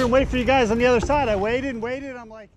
And wait for you guys on the other side. I waited and waited. I'm like.